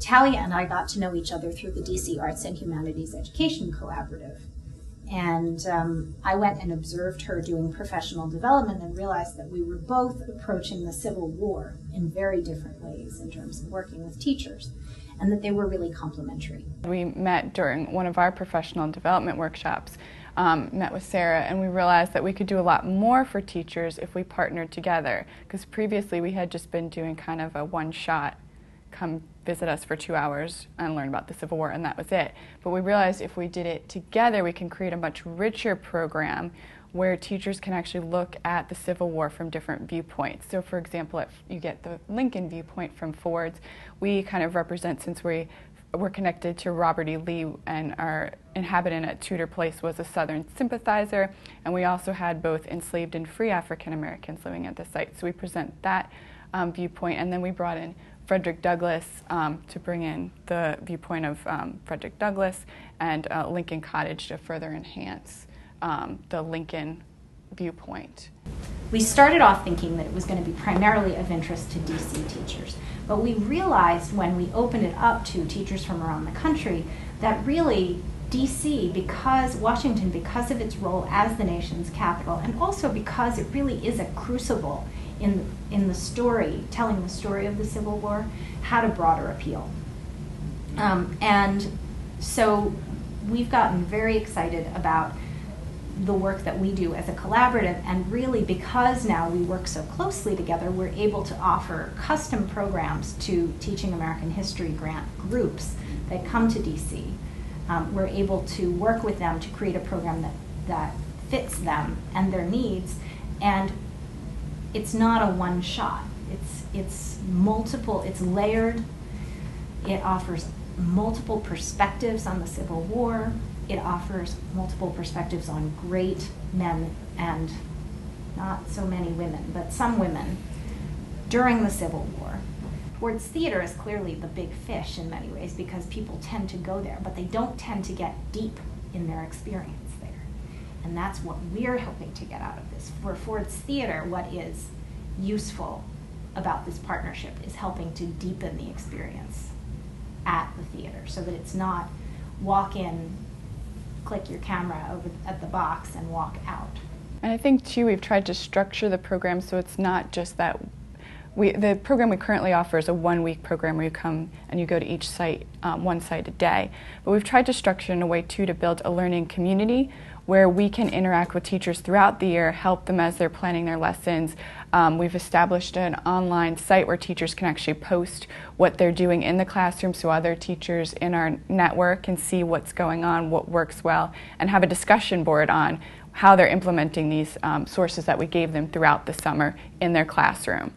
Talia and I got to know each other through the DC Arts and Humanities Education Collaborative. And um, I went and observed her doing professional development and realized that we were both approaching the Civil War in very different ways in terms of working with teachers, and that they were really complementary. We met during one of our professional development workshops, um, met with Sarah, and we realized that we could do a lot more for teachers if we partnered together. Because previously we had just been doing kind of a one shot come visit us for two hours and learn about the Civil War, and that was it. But we realized if we did it together, we can create a much richer program where teachers can actually look at the Civil War from different viewpoints. So, for example, if you get the Lincoln viewpoint from Ford's, we kind of represent, since we we're connected to Robert E. Lee, and our inhabitant at Tudor Place was a Southern sympathizer, and we also had both enslaved and free African Americans living at the site. So we present that um, viewpoint, and then we brought in Frederick Douglass um, to bring in the viewpoint of um, Frederick Douglass and uh, Lincoln Cottage to further enhance um, the Lincoln viewpoint. We started off thinking that it was going to be primarily of interest to DC teachers, but we realized when we opened it up to teachers from around the country that really DC, because Washington, because of its role as the nation's capital, and also because it really is a crucible in, in the story, telling the story of the Civil War, had a broader appeal. Um, and so we've gotten very excited about the work that we do as a collaborative, and really because now we work so closely together, we're able to offer custom programs to Teaching American History grant groups that come to DC. Um, we're able to work with them to create a program that, that fits them and their needs, and it's not a one shot. It's it's multiple. It's layered. It offers multiple perspectives on the Civil War. It offers multiple perspectives on great men and not so many women, but some women during the Civil War. Ford's Theater is clearly the big fish in many ways because people tend to go there, but they don't tend to get deep in their experience. And that's what we're hoping to get out of this. For Ford's Theater, what is useful about this partnership is helping to deepen the experience at the theater so that it's not walk in, click your camera over at the box, and walk out. And I think, too, we've tried to structure the program so it's not just that we, the program we currently offer is a one week program where you come and you go to each site, um, one site a day. But we've tried to structure in a way too to build a learning community where we can interact with teachers throughout the year, help them as they're planning their lessons. Um, we've established an online site where teachers can actually post what they're doing in the classroom so other teachers in our network can see what's going on, what works well, and have a discussion board on how they're implementing these um, sources that we gave them throughout the summer in their classroom.